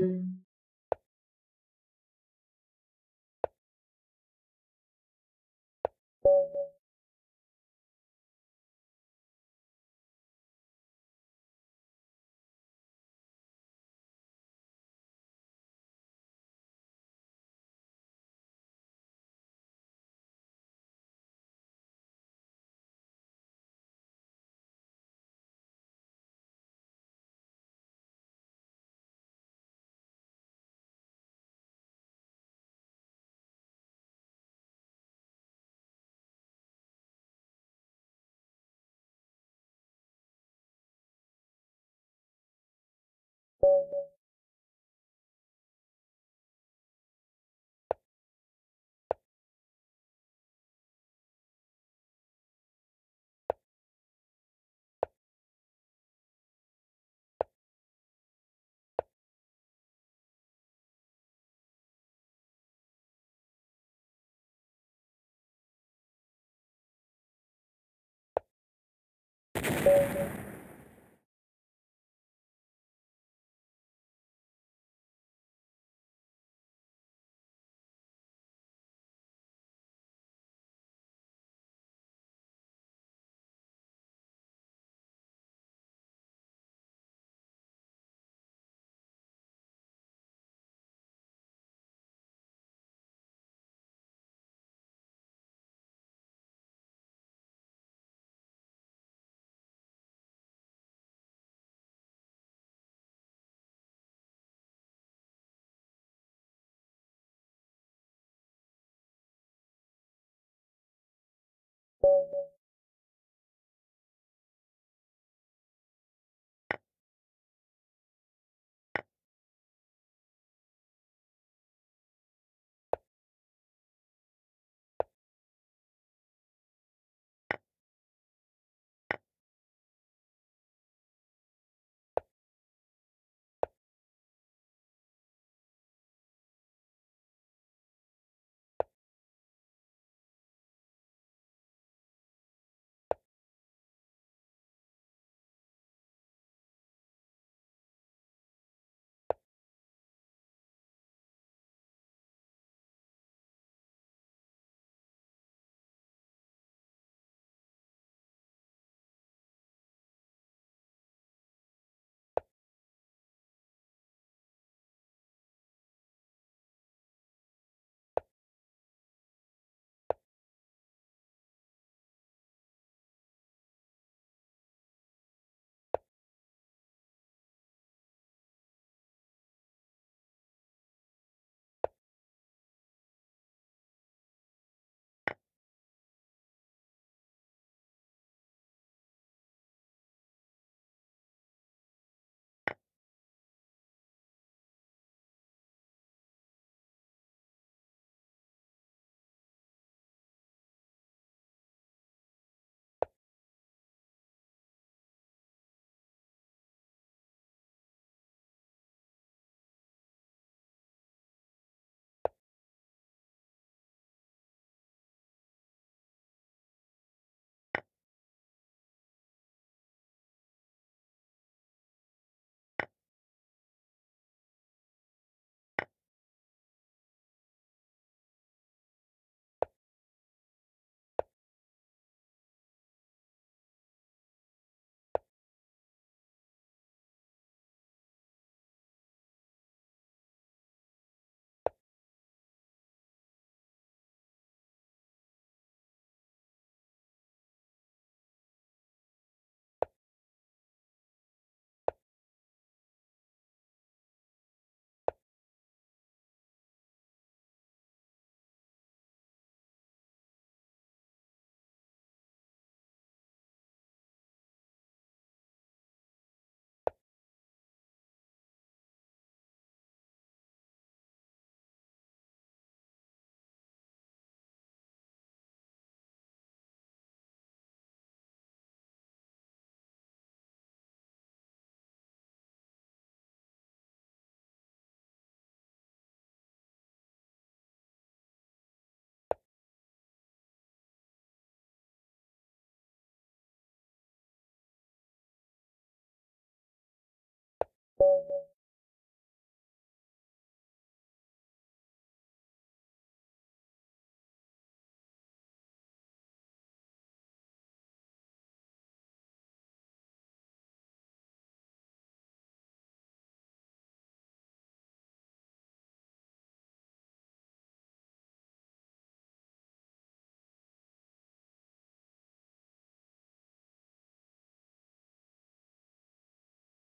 Thank you.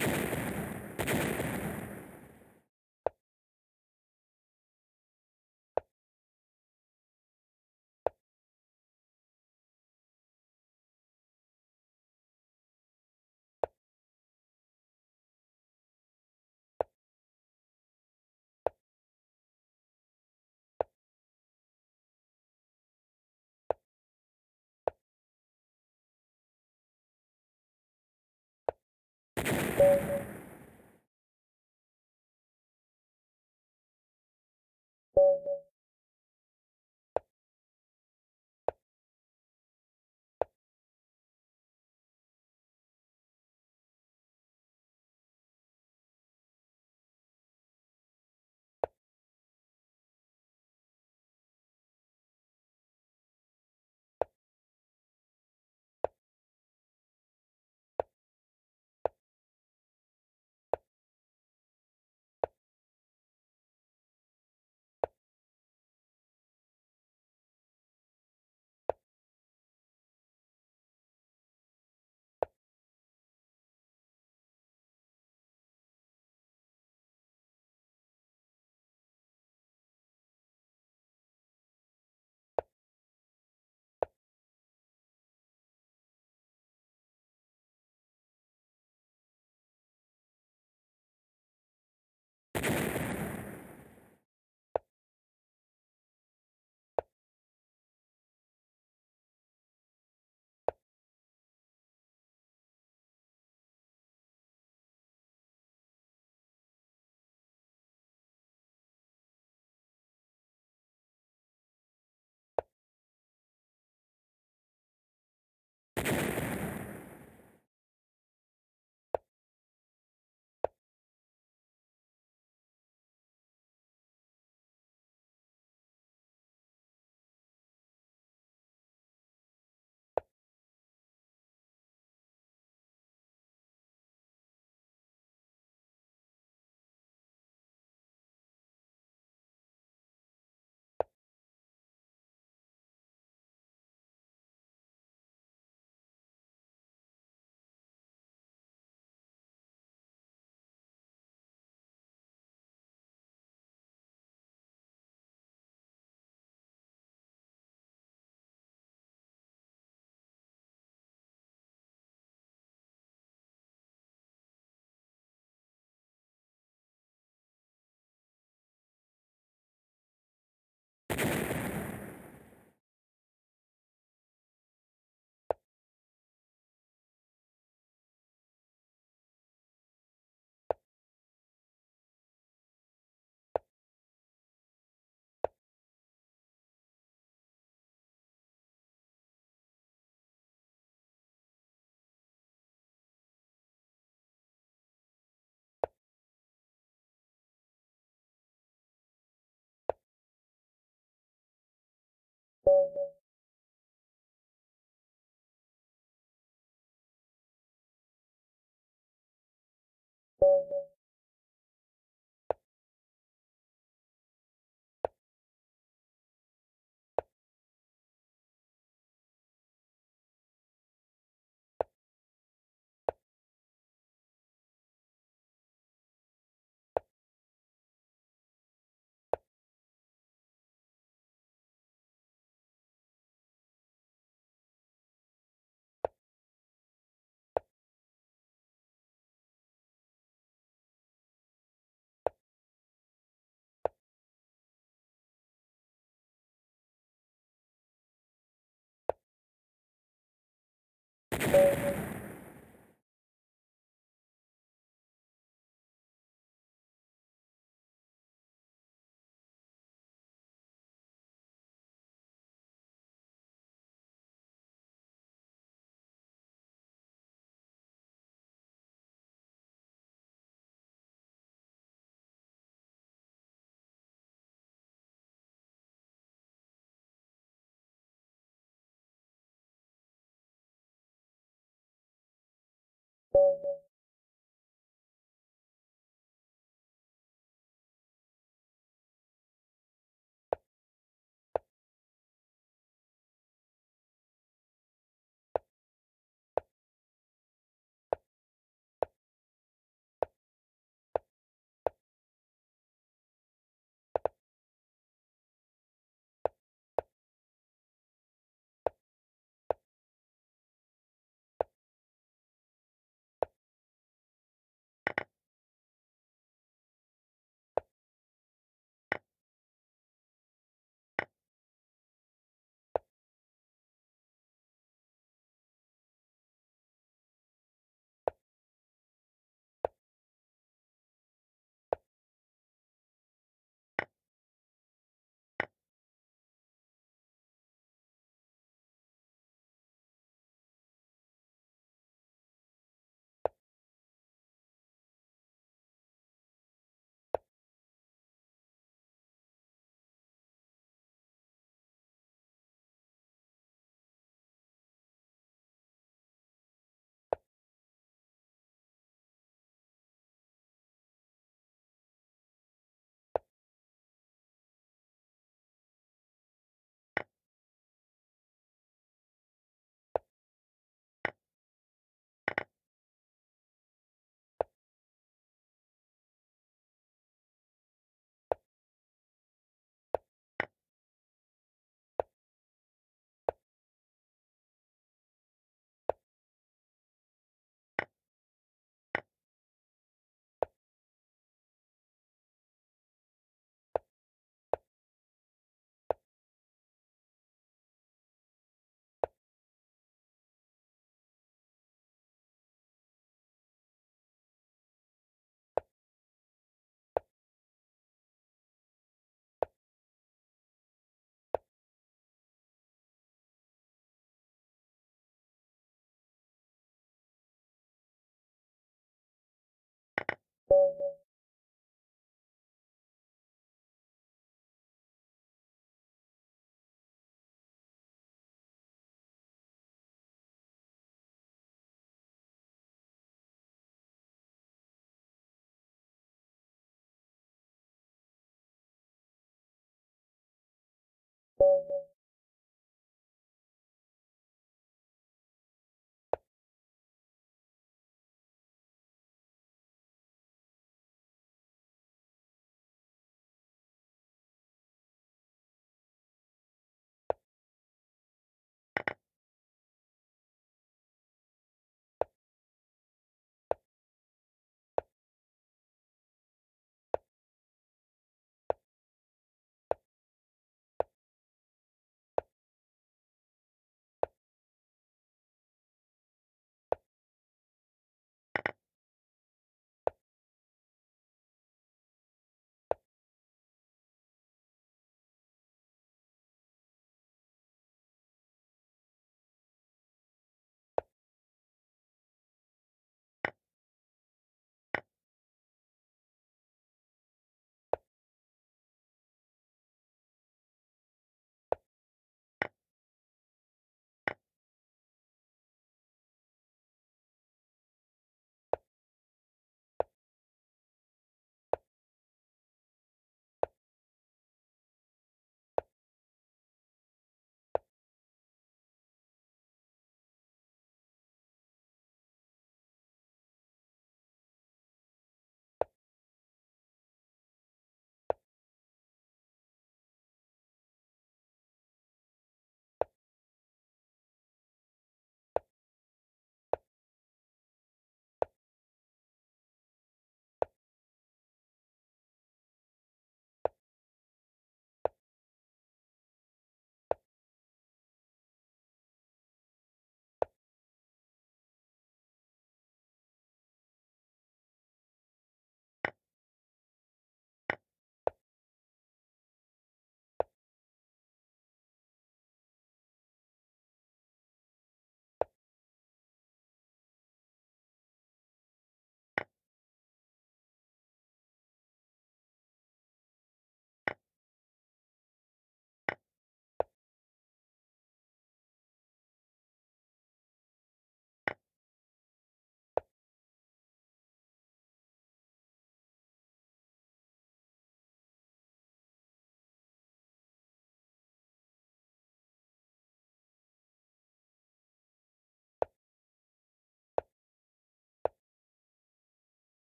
You.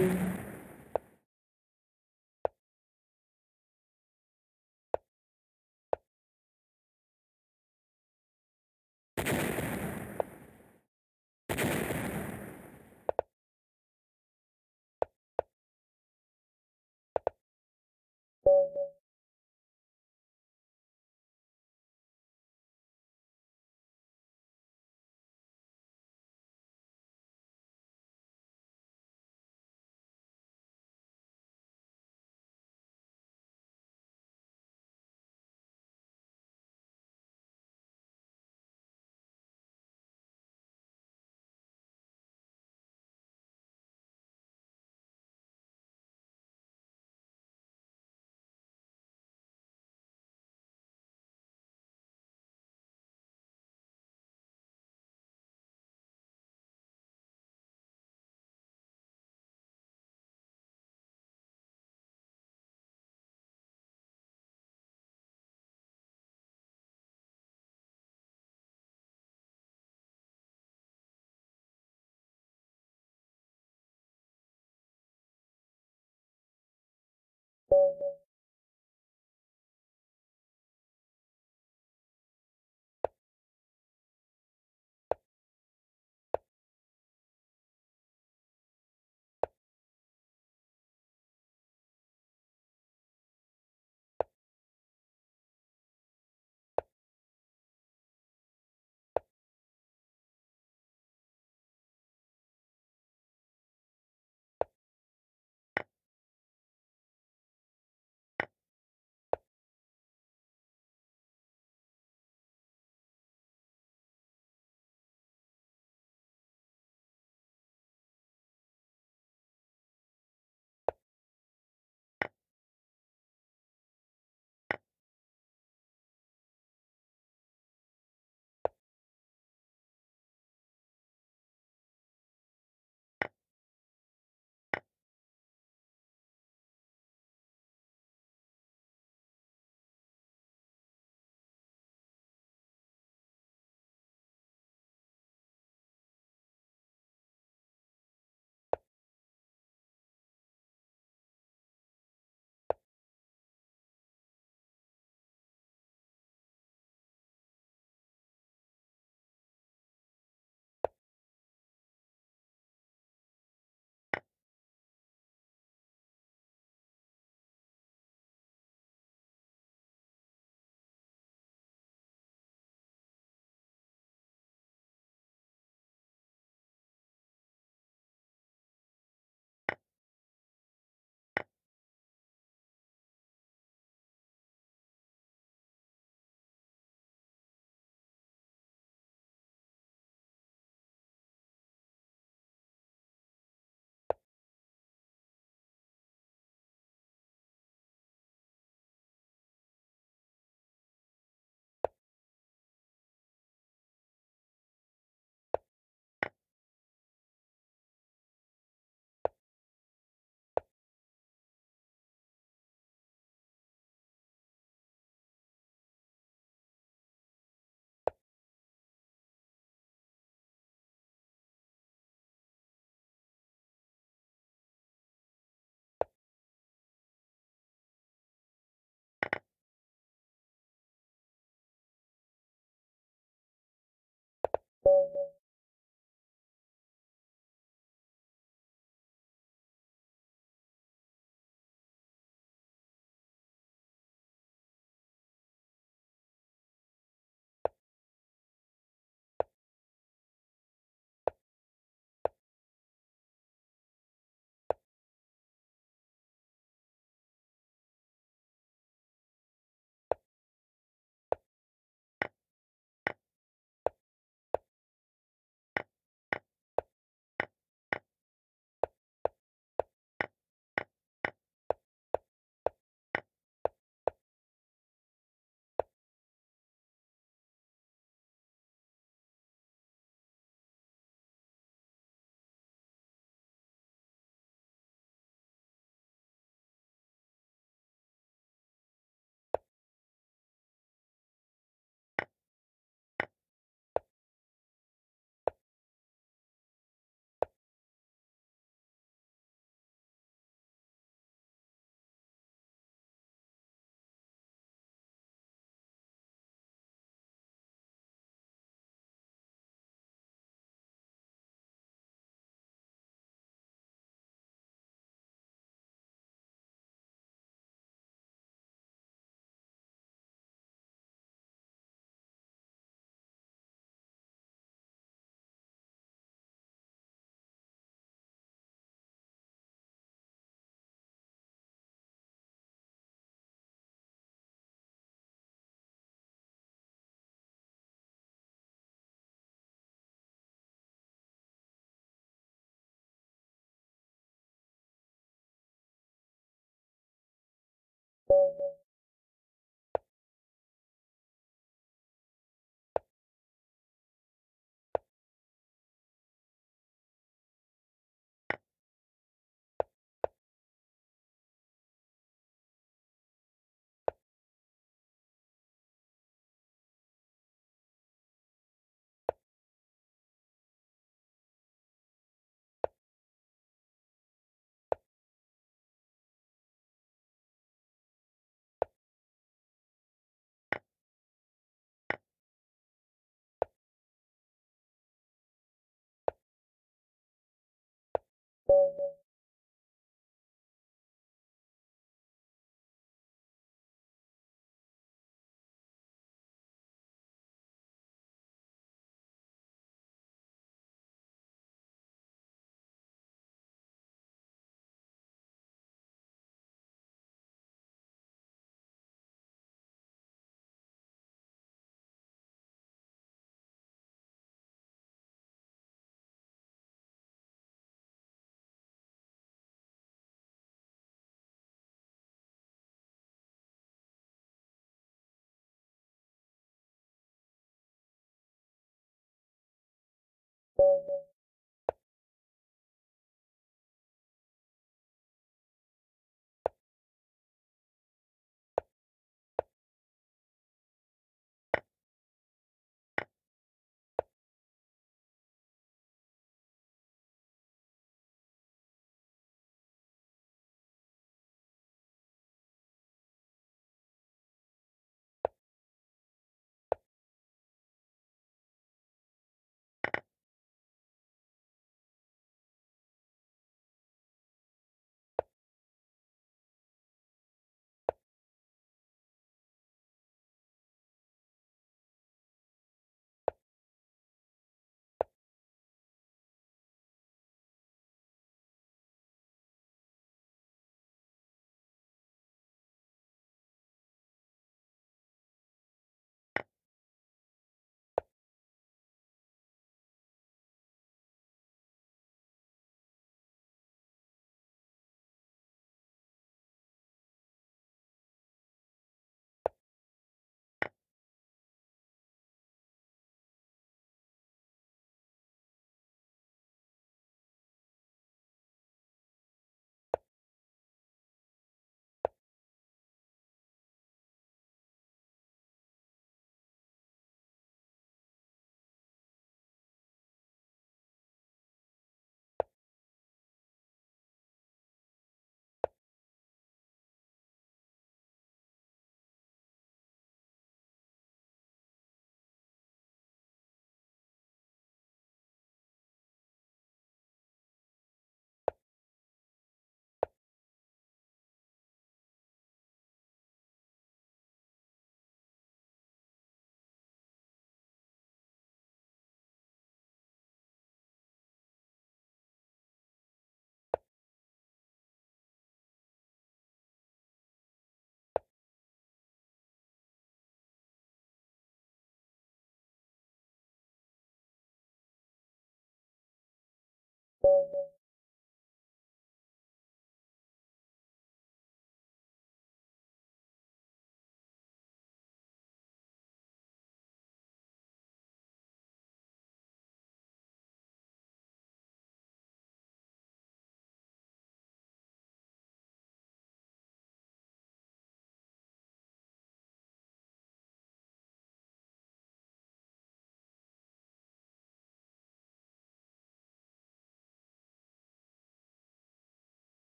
you.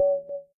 you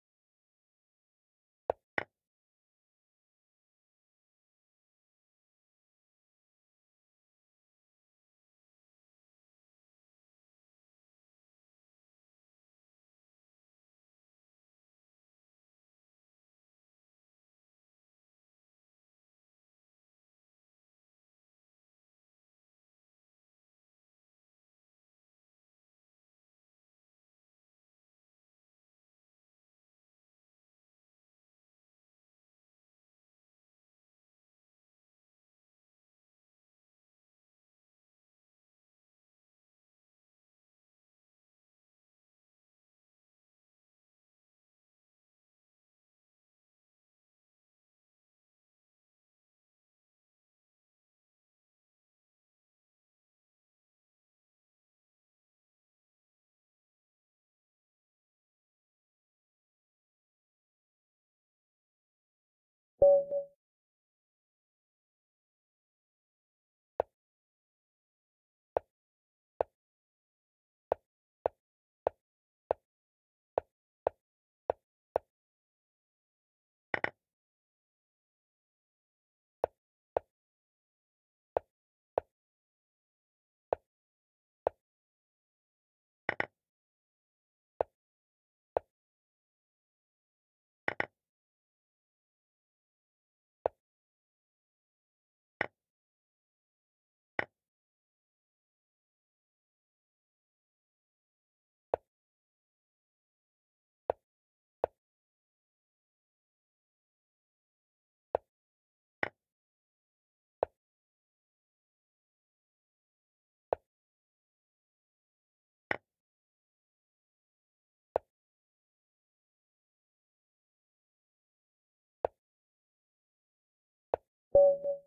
you